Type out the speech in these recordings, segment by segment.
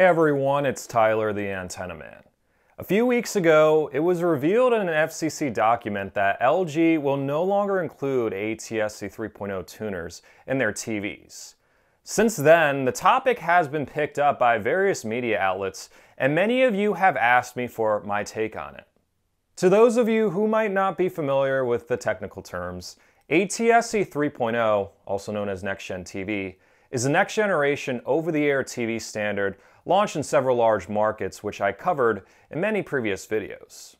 Hey everyone, it's Tyler the Antenna Man. A few weeks ago, it was revealed in an FCC document that LG will no longer include ATSC 3.0 tuners in their TVs. Since then, the topic has been picked up by various media outlets, and many of you have asked me for my take on it. To those of you who might not be familiar with the technical terms, ATSC 3.0, also known as Next Gen TV, is a next generation over the air TV standard launched in several large markets, which I covered in many previous videos.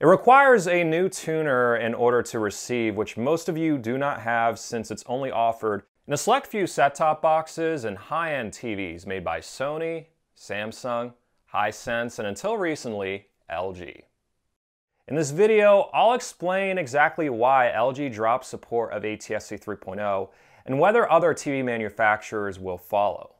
It requires a new tuner in order to receive, which most of you do not have since it's only offered in a select few set-top boxes and high-end TVs made by Sony, Samsung, Hisense, and until recently, LG. In this video, I'll explain exactly why LG dropped support of ATSC 3.0 and whether other TV manufacturers will follow.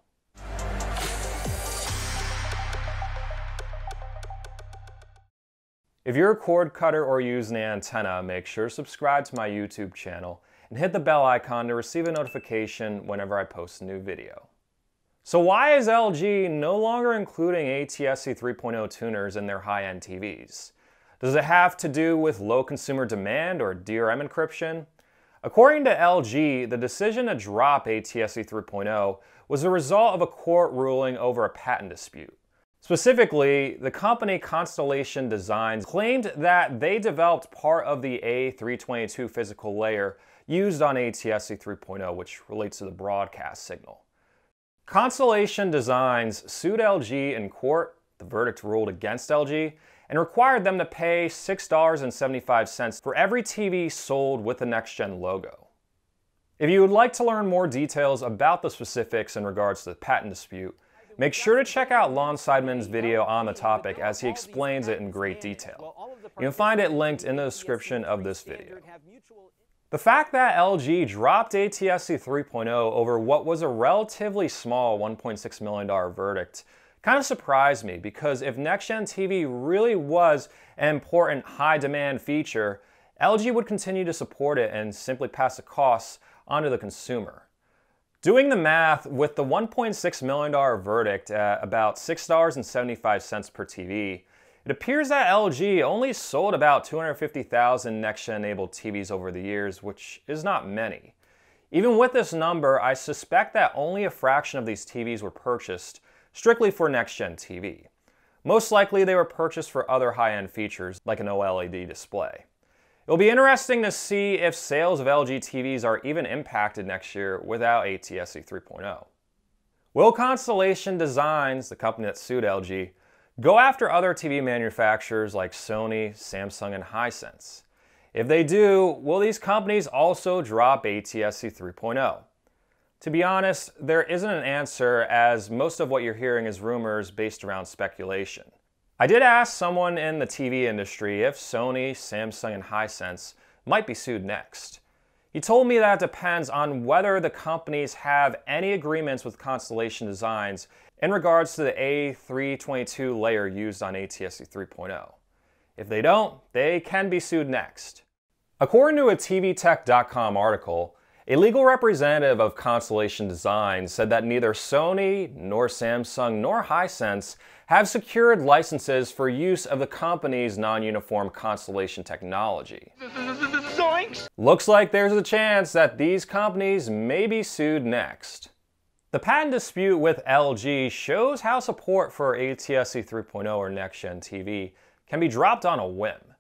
If you're a cord cutter or use an antenna, make sure to subscribe to my YouTube channel and hit the bell icon to receive a notification whenever I post a new video. So why is LG no longer including ATSC 3.0 tuners in their high-end TVs? Does it have to do with low consumer demand or DRM encryption? According to LG, the decision to drop ATSC 3.0 was a result of a court ruling over a patent dispute. Specifically, the company Constellation Designs claimed that they developed part of the A322 physical layer used on ATSC 3.0, which relates to the broadcast signal. Constellation Designs sued LG in court. The verdict ruled against LG and required them to pay $6.75 for every TV sold with the Next Gen logo. If you would like to learn more details about the specifics in regards to the patent dispute, Make sure to check out Lon Seidman's video on the topic as he explains it in great detail. You can find it linked in the description of this video. The fact that LG dropped ATSC 3.0 over what was a relatively small $1.6 million verdict kind of surprised me because if next-gen TV really was an important high-demand feature, LG would continue to support it and simply pass the costs onto the consumer. Doing the math, with the $1.6 million verdict at about $6.75 per TV, it appears that LG only sold about 250,000 next-gen enabled TVs over the years, which is not many. Even with this number, I suspect that only a fraction of these TVs were purchased strictly for next-gen TV. Most likely they were purchased for other high-end features like an OLED display. It'll be interesting to see if sales of LG TVs are even impacted next year without ATSC 3.0. Will Constellation Designs, the company that sued LG, go after other TV manufacturers like Sony, Samsung, and Hisense? If they do, will these companies also drop ATSC 3.0? To be honest, there isn't an answer as most of what you're hearing is rumors based around speculation. I did ask someone in the TV industry if Sony, Samsung, and Hisense might be sued next. He told me that depends on whether the companies have any agreements with Constellation Designs in regards to the A322 layer used on ATSC 3.0. If they don't, they can be sued next. According to a TVTech.com article, a legal representative of Constellation Design said that neither Sony, nor Samsung, nor Hisense have secured licenses for use of the company's non-uniform Constellation technology. Zoinks! Looks like there's a chance that these companies may be sued next. The patent dispute with LG shows how support for ATSC 3.0 or next-gen TV can be dropped on a whim.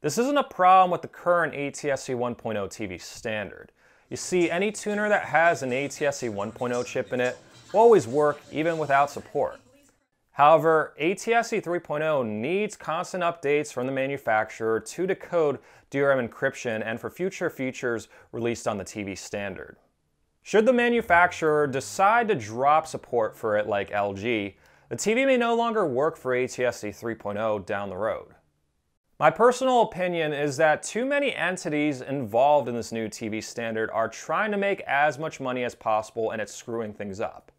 This isn't a problem with the current ATSC 1.0 TV standard. You see, any tuner that has an ATSC 1.0 chip in it will always work even without support. However, ATSC 3.0 needs constant updates from the manufacturer to decode DRM encryption and for future features released on the TV standard. Should the manufacturer decide to drop support for it like LG, the TV may no longer work for ATSC 3.0 down the road. My personal opinion is that too many entities involved in this new TV standard are trying to make as much money as possible and it's screwing things up.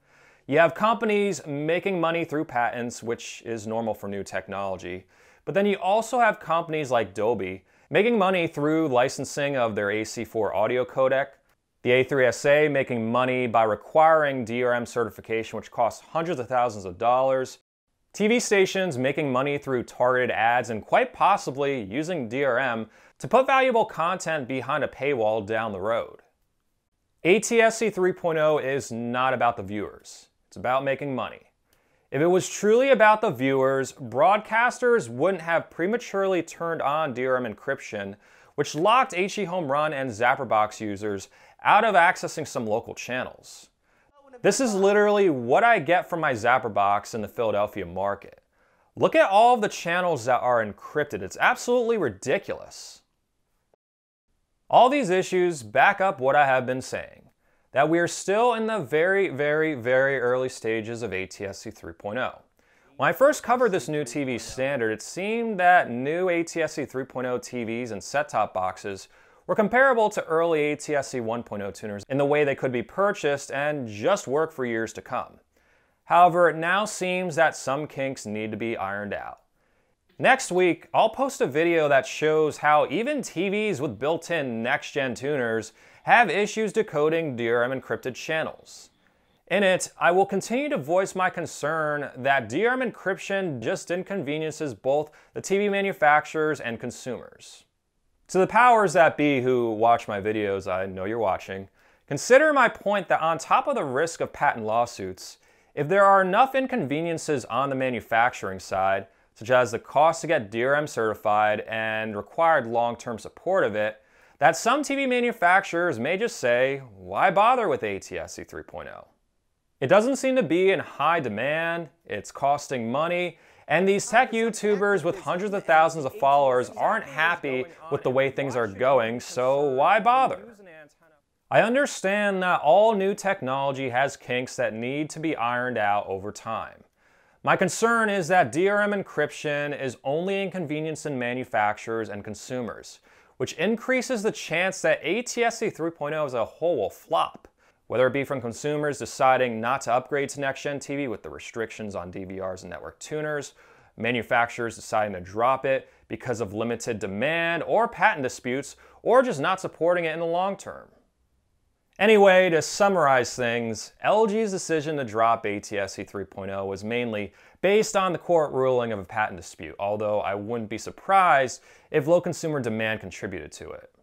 You have companies making money through patents, which is normal for new technology. But then you also have companies like Dolby making money through licensing of their AC4 audio codec. The A3SA making money by requiring DRM certification, which costs hundreds of thousands of dollars. TV stations making money through targeted ads and quite possibly using DRM to put valuable content behind a paywall down the road. ATSC 3.0 is not about the viewers, it's about making money. If it was truly about the viewers, broadcasters wouldn't have prematurely turned on DRM encryption, which locked HDHomeRun and ZapperBox users out of accessing some local channels. This is literally what I get from my ZapperBox in the Philadelphia market. Look at all of the channels that are encrypted. It's absolutely ridiculous. All these issues back up what I have been saying, that we are still in the very, very, very early stages of ATSC 3.0. When I first covered this new TV standard, it seemed that new ATSC 3.0 TVs and set-top boxes were comparable to early ATSC 1.0 tuners in the way they could be purchased and just work for years to come. However, it now seems that some kinks need to be ironed out. Next week, I'll post a video that shows how even TVs with built-in next-gen tuners have issues decoding DRM encrypted channels. In it, I will continue to voice my concern that DRM encryption just inconveniences both the TV manufacturers and consumers. To the powers that be who watch my videos, I know you're watching, consider my point that on top of the risk of patent lawsuits, if there are enough inconveniences on the manufacturing side, such as the cost to get DRM certified and required long-term support of it, that some TV manufacturers may just say, why bother with ATSC 3.0? It doesn't seem to be in high demand, it's costing money, and these tech YouTubers with hundreds of thousands of followers aren't happy with the way things are going, so why bother? I understand that all new technology has kinks that need to be ironed out over time. My concern is that DRM encryption is only inconveniencing manufacturers and consumers, which increases the chance that ATSC 3.0 as a whole will flop, whether it be from consumers deciding not to upgrade to next-gen TV with the restrictions on DVRs and network tuners, manufacturers deciding to drop it because of limited demand or patent disputes, or just not supporting it in the long term. Anyway, to summarize things, LG's decision to drop ATSC 3.0 was mainly based on the court ruling of a patent dispute, although I wouldn't be surprised if low consumer demand contributed to it.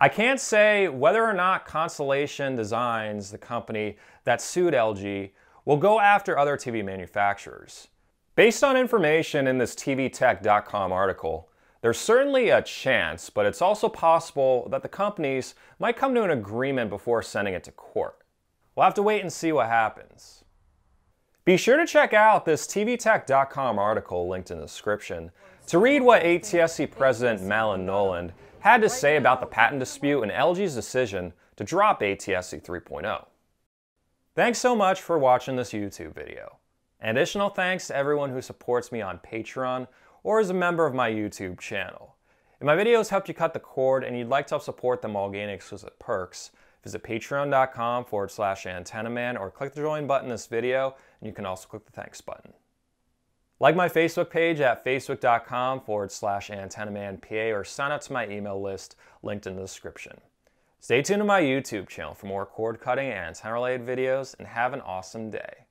I can't say whether or not Constellation Designs, the company that sued LG, will go after other TV manufacturers. Based on information in this TVTech.com article, there's certainly a chance, but it's also possible that the companies might come to an agreement before sending it to court. We'll have to wait and see what happens. Be sure to check out this TVTech.com article linked in the description to read what ATSC President Madeleine Noland had to say about the patent dispute and LG's decision to drop ATSC 3.0. Thanks so much for watching this YouTube video. Additional thanks to everyone who supports me on Patreon or as a member of my YouTube channel. If my videos helped you cut the cord and you'd like to help support while gaining exclusive perks, visit patreon.com forward slash antennaman or click the join button in this video, and you can also click the thanks button. Like my Facebook page at facebook.com forward slash antennamanpa or sign up to my email list linked in the description. Stay tuned to my YouTube channel for more cord cutting and antenna related videos and have an awesome day.